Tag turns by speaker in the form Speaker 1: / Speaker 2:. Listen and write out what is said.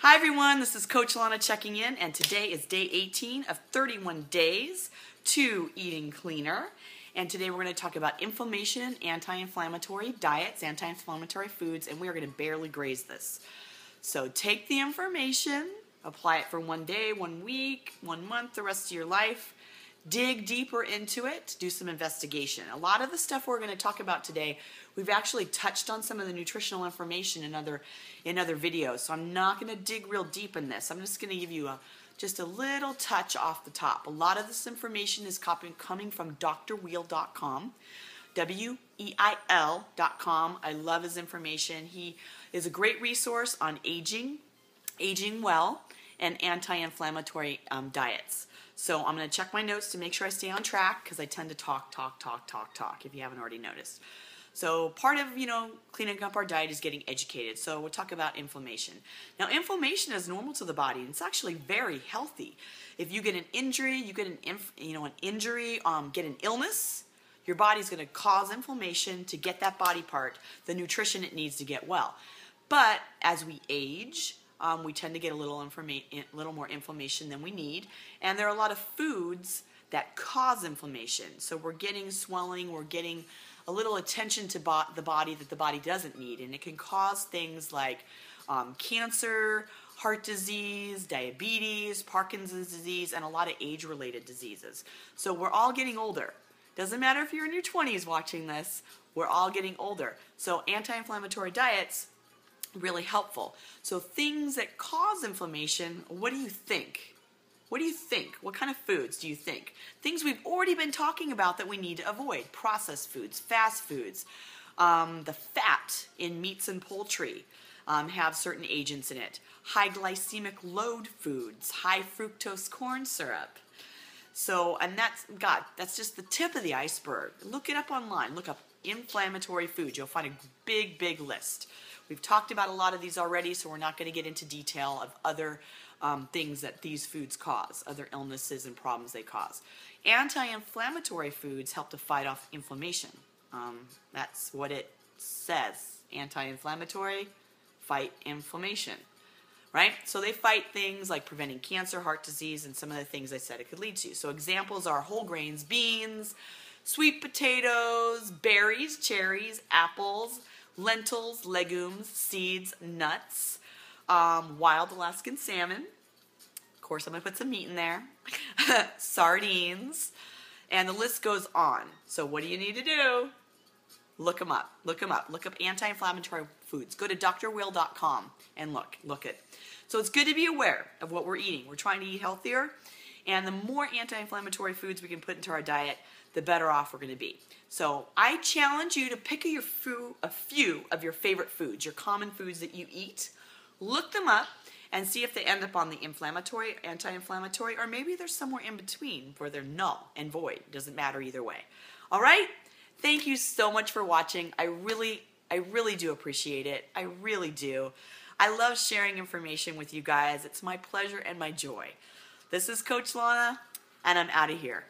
Speaker 1: Hi everyone, this is Coach Lana checking in, and today is day 18 of 31 days to eating cleaner. And today we're going to talk about inflammation, anti-inflammatory diets, anti-inflammatory foods, and we are going to barely graze this. So take the information, apply it for one day, one week, one month, the rest of your life. Dig deeper into it, do some investigation. A lot of the stuff we're going to talk about today, we've actually touched on some of the nutritional information in other in other videos. So I'm not going to dig real deep in this. I'm just going to give you a just a little touch off the top. A lot of this information is coming from drweil.com. W-E-I-L.com. I love his information. He is a great resource on aging, aging well, and anti-inflammatory um, diets. So I'm going to check my notes to make sure I stay on track because I tend to talk, talk, talk, talk, talk, if you haven't already noticed. So part of, you know, cleaning up our diet is getting educated. So we'll talk about inflammation. Now, inflammation is normal to the body. And it's actually very healthy. If you get an injury, you get an, inf- you know, an injury, um, get an illness, your body's going to cause inflammation to get that body part the nutrition it needs to get well. But as we age, um, we tend to get a little, informa- little more inflammation than we need. And there are a lot of foods that cause inflammation. So we're getting swelling, we're getting a little attention to bo- the body that the body doesn't need. And it can cause things like um, cancer, heart disease, diabetes, Parkinson's disease, and a lot of age related diseases. So we're all getting older. Doesn't matter if you're in your 20s watching this, we're all getting older. So anti inflammatory diets really helpful. So things that cause inflammation, what do you think? What do you think? What kind of foods do you think? Things we've already been talking about that we need to avoid processed foods, fast foods. Um, the fat in meats and poultry um, have certain agents in it. High glycemic load foods, high fructose corn syrup. So, and that's, God, that's just the tip of the iceberg. Look it up online. Look up inflammatory foods. You'll find a big, big list. We've talked about a lot of these already, so we're not going to get into detail of other um, things that these foods cause, other illnesses and problems they cause. Anti inflammatory foods help to fight off inflammation. Um, that's what it says. Anti inflammatory, fight inflammation. Right? So they fight things like preventing cancer, heart disease, and some of the things I said it could lead to. So examples are whole grains, beans, sweet potatoes, berries, cherries, apples, lentils, legumes, seeds, nuts, um, wild Alaskan salmon. Of course, I'm to put some meat in there. Sardines. And the list goes on. So, what do you need to do? Look them up. Look them up. Look up anti inflammatory foods. Go to drweil.com and look. Look it. So, it's good to be aware of what we're eating. We're trying to eat healthier. And the more anti inflammatory foods we can put into our diet, the better off we're going to be. So I challenge you to pick a, few, a few of your favorite foods, your common foods that you eat, look them up, and see if they end up on the inflammatory, anti-inflammatory, or maybe they're somewhere in between where they're null and void. Doesn't matter either way. All right? Thank you so much for watching. I really, I really do appreciate it. I really do. I love sharing information with you guys. It's my pleasure and my joy. This is Coach Lana, and I'm out of here.